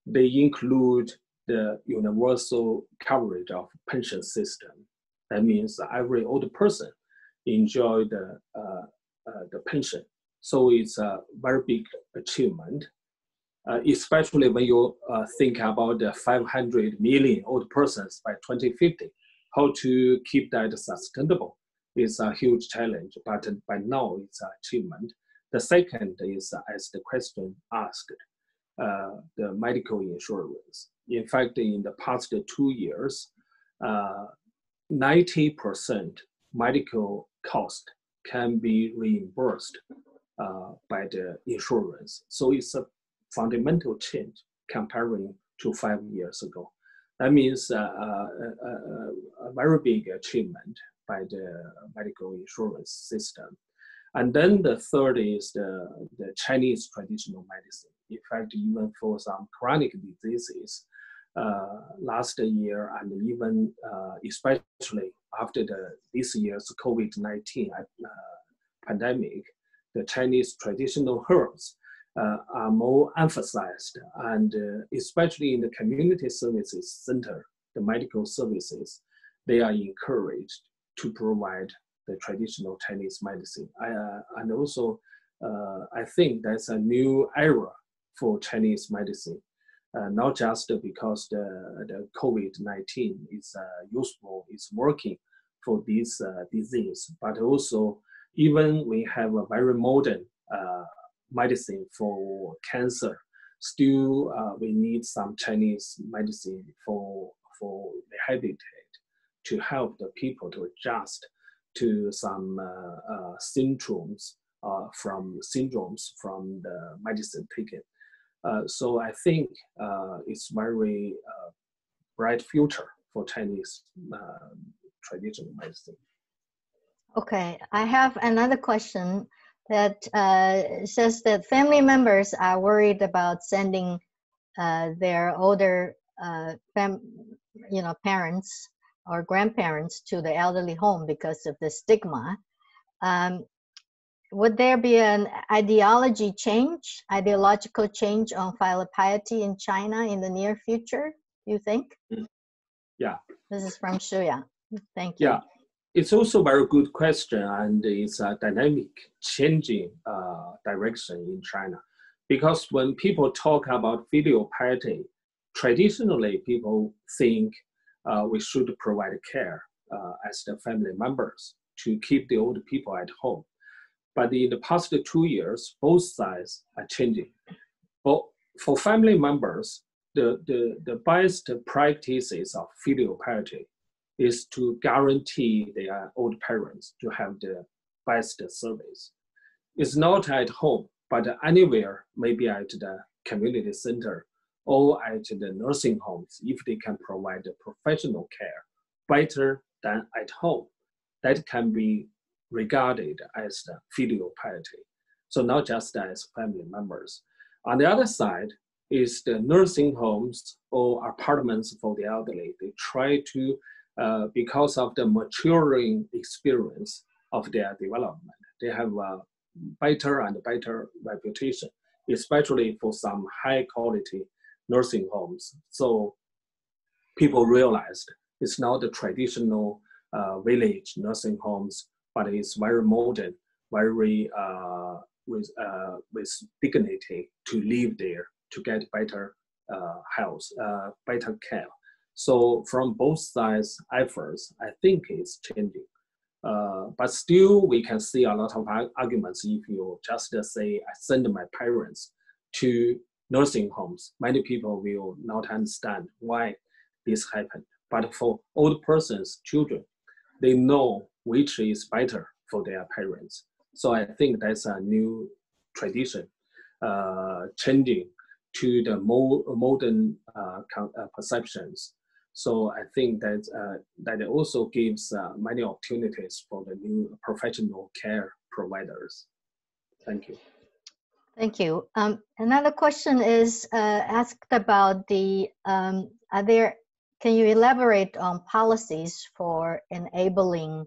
they include the universal coverage of pension system. That means every old person enjoy the, uh, uh, the pension. So it's a very big achievement, uh, especially when you uh, think about the 500 million old persons by 2050. How to keep that sustainable is a huge challenge, but by now it's an achievement. The second is, as the question asked, uh, the medical insurance. In fact, in the past two years, 90% uh, medical cost can be reimbursed uh, by the insurance. So it's a fundamental change comparing to five years ago. That means uh, uh, uh, a very big achievement by the medical insurance system. And then the third is the, the Chinese traditional medicine. In fact, even for some chronic diseases, last year and even uh, especially after the this year's COVID-19 uh, pandemic, the Chinese traditional *laughs* herbs uh, are more emphasized, and uh, especially in the community services center, the medical services, they are encouraged to provide the traditional Chinese medicine. I, uh, and also, uh, I think that's a new era for Chinese medicine. Uh, not just because the, the COVID-19 is uh, useful, is working for this uh, disease, but also even we have a very modern uh, medicine for cancer, still uh, we need some Chinese medicine for, for rehabilitate to help the people to adjust to some uh, syndromes from syndromes from the medicine taken. Uh, so I think uh, it's very uh, bright future for Chinese traditional medicine. Okay, I have another question that uh, says that family members are worried about sending uh, their older, uh, you know, parents or grandparents to the elderly home because of the stigma. Um, would there be an ideology change, ideological change on filial piety in China in the near future, you think? Mm. Yeah. This is from Shuya. Thank you. Yeah, it's also a very good question and it's a dynamic changing uh, direction in China. Because when people talk about filial piety, traditionally people think uh, we should provide care uh, as the family members to keep the old people at home. But in the past two years, both sides are changing. But for family members, the, the, the best practices of filial piety is to guarantee their old parents to have the best service. It's not at home, but anywhere, maybe at the community center or at the nursing homes, if they can provide professional care better than at home, that can be regarded as the filial piety. So not just as family members. On the other side is the nursing homes or apartments for the elderly. They try to, uh, because of the maturing experience of their development, they have a better and better reputation, especially for some high quality nursing homes. So people realized it's not the traditional uh, village nursing homes but it's very modern, very uh, with uh, with dignity to live there to get better uh, health, uh, better care. So from both sides efforts, I think it's changing. Uh, but still, we can see a lot of arguments if you just say, I send my parents to nursing homes. Many people will not understand why this happened. But for old persons, children, they know which is better for their parents. So I think that's a new tradition uh, changing to the more modern uh, uh, perceptions. So I think that uh, that also gives uh, many opportunities for the new professional care providers. Thank you. Thank you. Um, another question is uh, asked about the um, are there can you elaborate on policies for enabling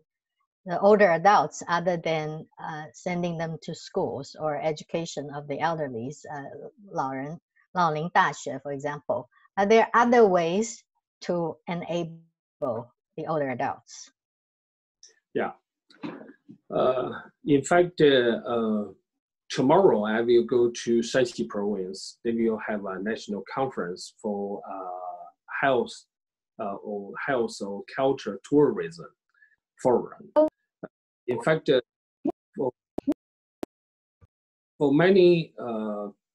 the older adults other than uh, sending them to schools or education of the elderly, uh, 老人老龄大学, for example. Are there other ways to enable the older adults? Yeah. Uh, in fact, uh, uh tomorrow I will go to Shanxi province. They will have a national conference for uh, health uh, or health or culture tourism forum. Oh. In fact, uh, for, for many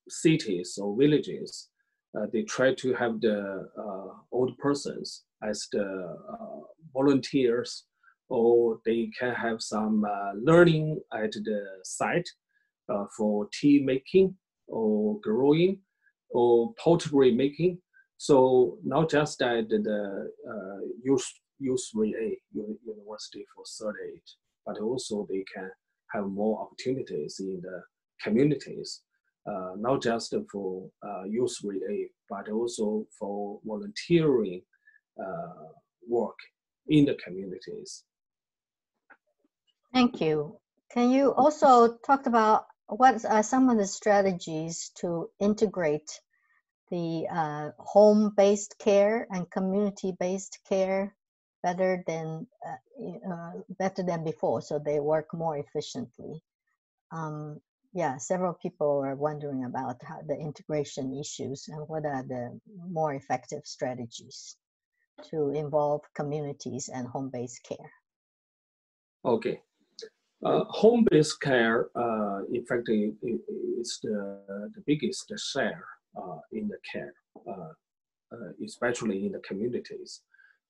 cities or villages, they try to have the old persons as the volunteers or they can have some uh, learning at the site uh, for tea making or growing or pottery making. So not just at the uh, youth, youth 3A university for 38, but also they can have more opportunities in the communities, uh, not just for uh, U3A, but also for volunteering uh, work in the communities. Thank you. Can you also talk about what are some of the strategies to integrate the uh, home-based care and community-based care better than uh, uh, better than before, so they work more efficiently? Um, yeah, several people are wondering about how the integration issues and what are the more effective strategies to involve communities and home-based care. Okay, uh, home-based care, uh, in fact, is the, the biggest share uh, in the care, uh, especially in the communities.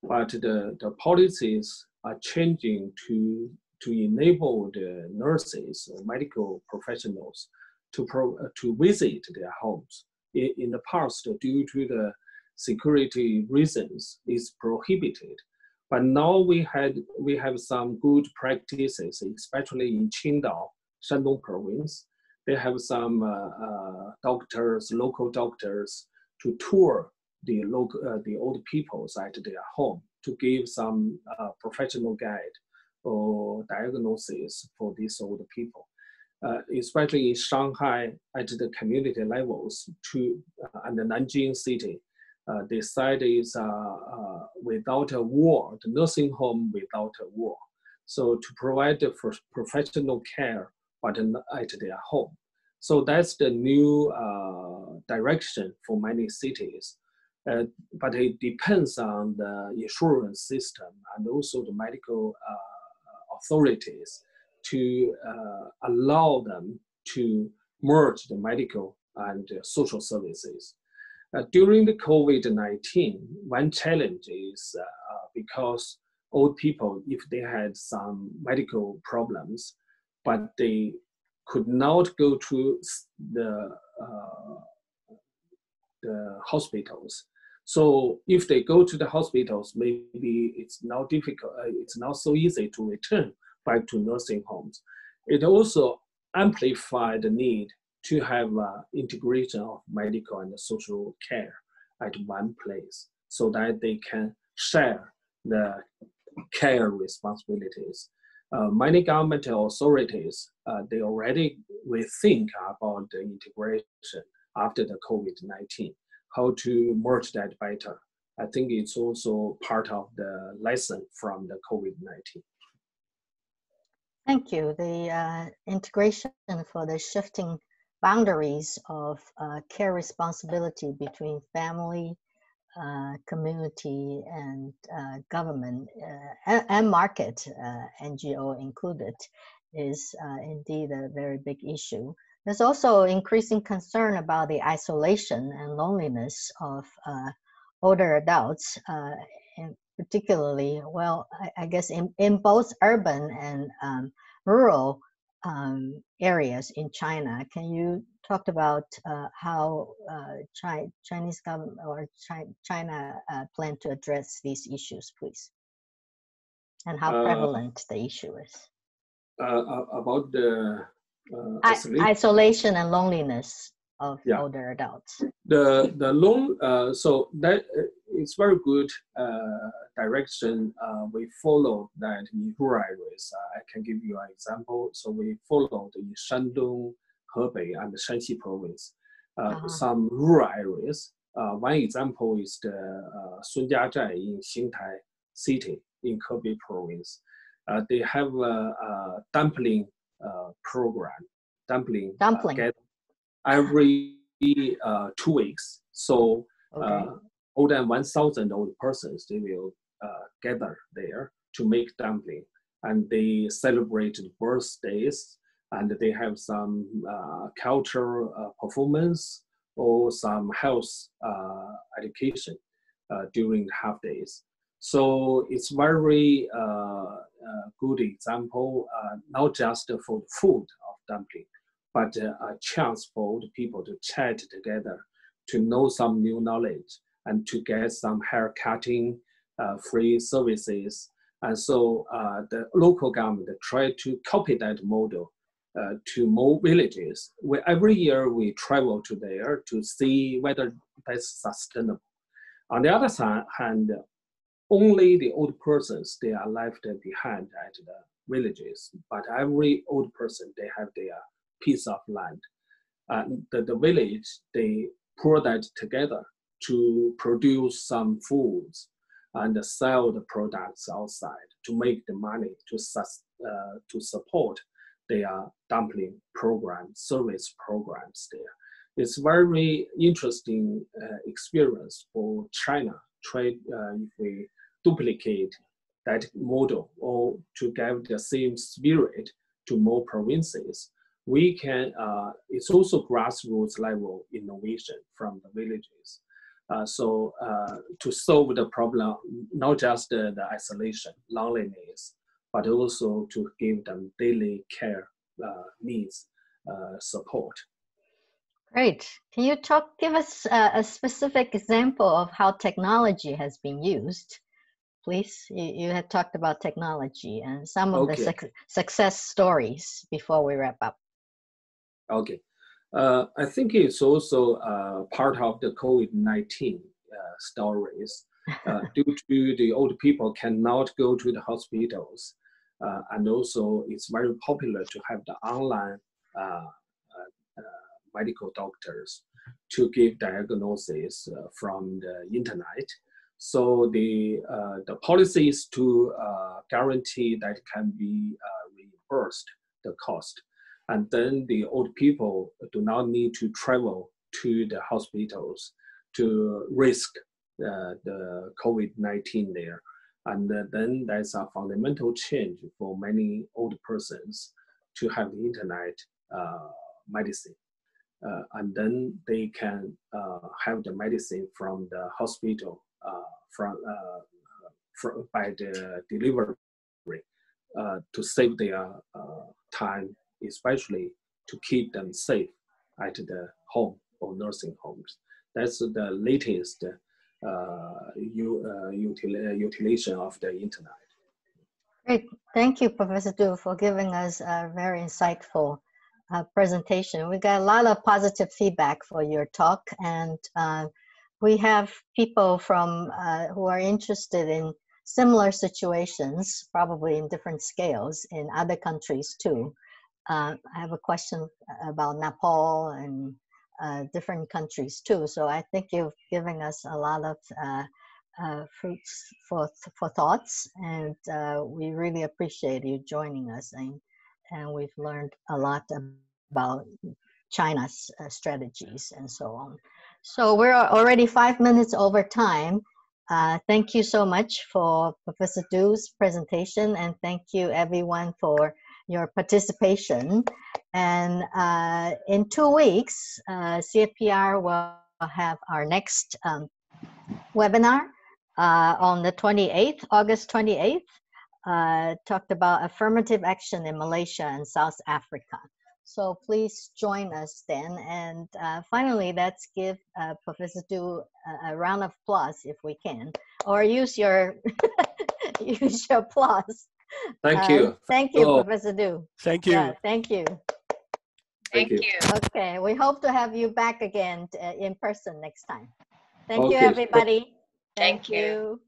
But the, the policies are changing to, to enable the nurses or medical professionals to, pro, to visit their homes. In, in the past, due to the security reasons, is prohibited but now we had we have some good practices, especially in Qingdao, Shandong province. They have some uh, uh, doctors, local doctors, to tour the local uh, the old peoples at their home to give some uh, professional guide or diagnosis for these old people. Uh, especially in Shanghai at the community levels to uh, and the Nanjing city, uh, the site is uh, uh, without a wall, the nursing home without a wall. So to provide the professional care, but at their home. So that's the new direction for many cities. Uh, but it depends on the insurance system and also the medical uh, authorities to uh, allow them to merge the medical and social services. Uh, during the COVID-19, one challenge is uh, because old people, if they had some medical problems, but they could not go to the, uh, the hospitals. So if they go to the hospitals, maybe it's not difficult, uh, it's not so easy to return back to nursing homes. It also amplified the need to have uh, integration of medical and social care at one place so that they can share the care responsibilities. Uh, many government authorities, uh, they already rethink about the integration after the COVID-19, how to merge that better. I think it's also part of the lesson from the COVID-19. Thank you. The uh, integration for the shifting boundaries of uh, care responsibility between family, uh, community, and uh, government uh, and, market, uh, NGO included, is indeed a very big issue. There's also increasing concern about the isolation and loneliness of older adults, and particularly, well, I, I, guess in, in both urban and um, rural um, areas in China. Can you talk about uh, how uh, Chi Chinese government or Chi China uh, plan to address these issues, please? And how uh, prevalent the issue is. Uh, about the uh, isolation. isolation and loneliness of yeah. older adults. The the long so that it's very good uh, direction uh, we follow that in rural areas. Uh, I can give you an example. So we followed in Shandong, Hebei, and Shanxi province. Uh, -huh. Some rural areas, uh, one example is the uh, Sun Jiazhai in Xingtai City in Hebei province. Uh, they have a, a dumpling uh, program, dumpling, uh, Dumpling. every uh, two weeks. So Okay. uh, more than 1,000 old persons, they will uh, gather there to make dumpling. And they celebrate birthdays and they have some uh, cultural uh, performance or some health uh, education uh, during half days. So it's very uh, uh, good example, uh, not just for the food of dumpling, but uh, a chance for the people to chat together, to know some new knowledge, and to get some hair cutting uh, free services. And so uh, the local government tried to copy that model uh, to more villages. We, every year we travel to there to see whether that's sustainable. On the other hand, only the old persons they are left behind at the villages. But every old person they have their piece of land. And the, the village they pour that together to produce some foods and sell the products outside to make the money to sus, uh, to support their dumpling program service programs there. It's very interesting uh, experience for China. Trade uh, if we duplicate that model or to give the same spirit to more provinces, we can, uh, it's also grassroots level innovation from the villages. Uh, so uh, to solve the problem, not just the, isolation, loneliness, but also to give them daily care uh, needs uh, support. Great. Can you talk, give us uh, a specific example of how technology has been used? Please, you, you had talked about technology and some of the Okay. suc success stories before we wrap up. Okay. Uh, I think it's also uh, part of the COVID-19 uh, stories. Uh, *laughs* due to the old people cannot go to the hospitals, uh, and also it's very popular to have the online uh, medical doctors to give diagnosis from the internet. So the uh, the policy is to uh, guarantee that can be uh, reimbursed the cost and then the old people do not need to travel to the hospitals to risk uh, the COVID-19 there. And then there's a fundamental change for many old persons to have the internet uh, medicine. Uh, and then they can have the medicine from the hospital from, uh, from by the delivery uh, to save their uh, time especially to keep them safe at the home or nursing homes. That's the latest uh, u- uh, util- uh, utilization of the internet. Great. Thank you, Professor Du, for giving us a very insightful uh, presentation. We got a lot of positive feedback for your talk, and uh, we have people from uh, who are interested in similar situations, probably in different scales, in other countries too. Uh, I have a question about Nepal and uh, different countries too. So I think you've given us a lot of uh, uh, fruits for for thoughts, and uh, we really appreciate you joining us. And and we've learned a lot about China's strategies and so on. So we're already five minutes over time. Uh, thank you so much for Professor Du's presentation, and thank you everyone for your participation. And uh, in two weeks, uh, CFPR will have our next um, webinar uh, on the 28th, August 28th, uh, talked about affirmative action in Malaysia and South Africa. So please join us then. And uh, finally, let's give uh, Professor Du a, a round of applause if we can, or use your *laughs* use your applause. Thank Uh, you. Thank you, Oh. Professor Du. Thank you. Yeah, thank you. Thank Thank you. you. Okay, we hope to have you back again uh, in person next time. Thank you, Okay. everybody. Thank you. you.